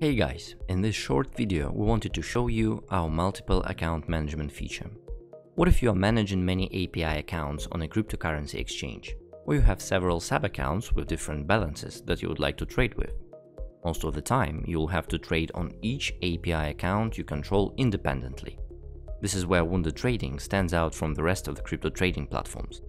Hey guys, in this short video we wanted to show you our multiple account management feature. What if you are managing many API accounts on a cryptocurrency exchange, or you have several sub-accounts with different balances that you would like to trade with? Most of the time you will have to trade on each API account you control independently. This is where WunderTrading stands out from the rest of the crypto trading platforms.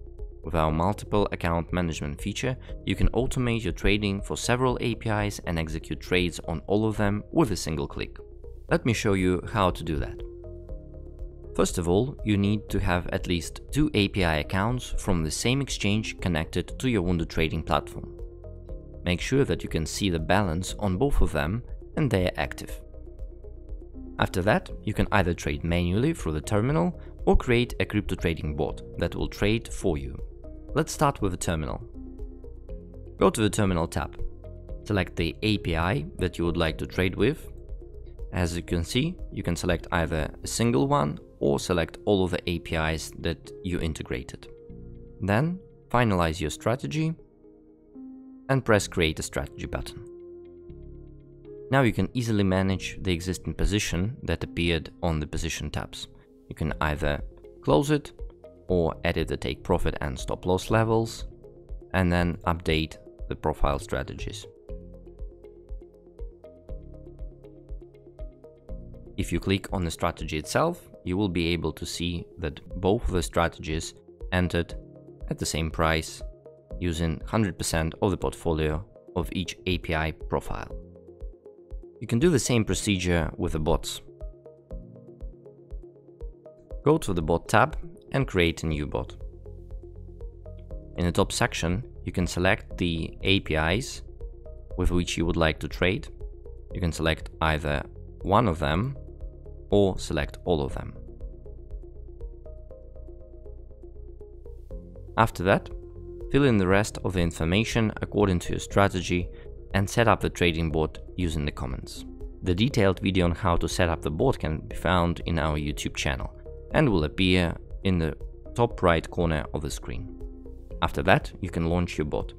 With our multiple account management feature, you can automate your trading for several APIs and execute trades on all of them with a single click. Let me show you how to do that. First of all, you need to have at least two API accounts from the same exchange connected to your WunderTrading platform. Make sure that you can see the balance on both of them and they are active. After that, you can either trade manually through the terminal or create a crypto trading bot that will trade for you. Let's start with the terminal. Go to the terminal tab. Select the API that you would like to trade with. As you can see, you can select either a single one or select all of the APIs that you integrated. Then finalize your strategy and press create a strategy button. Now you can easily manage the existing position that appeared on the position tabs. You can either close it or edit the take profit and stop loss levels, and then update the profile strategies. If you click on the strategy itself, you will be able to see that both the strategies entered at the same price using 100% of the portfolio of each API profile. You can do the same procedure with the bots. Go to the bot tab and create a new bot. In the top section, you can select the APIs with which you would like to trade. You can select either one of them or select all of them. After that, fill in the rest of the information according to your strategy and set up the trading bot using the comments. The detailed video on how to set up the bot can be found in our YouTube channel and will appear in the top right corner of the screen. After that, you can launch your bot.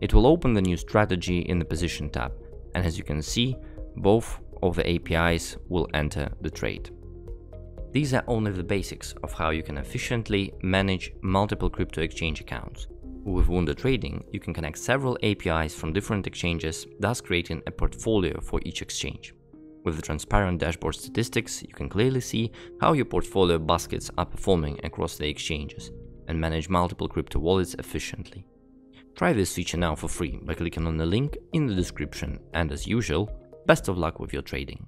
It will open the new strategy in the position tab, and as you can see, both of the APIs will enter the trade. These are only the basics of how you can efficiently manage multiple crypto exchange accounts. With WunderTrading, you can connect several APIs from different exchanges, thus creating a portfolio for each exchange. With the transparent dashboard statistics, you can clearly see how your portfolio baskets are performing across the exchanges and manage multiple crypto wallets efficiently. Try this feature now for free by clicking on the link in the description and as usual, best of luck with your trading.